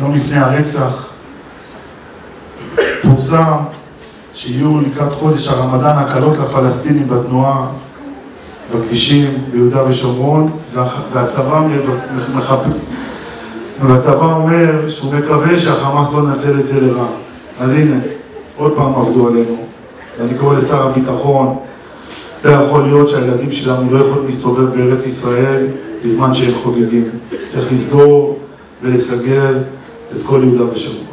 יום לפני הרצח, פורסם שיהיו לקראת חודש הרמדאן הקלות לפלסטינים בתנועה, בכבישים, ביהודה ושומרון, והצבא מחפש, והצבא אומר שהוא מקווה שהחמאס לא ינצל את זה לרע. אז הנה, עוד פעם עבדו עלינו. ואני קורא לשר הביטחון, לא יכול להיות שהילדים שלנו לא יכולים להסתובב בארץ ישראל בזמן שהם חוגגים. צריך לסגור ולסגר את כל יהודה ושומרון.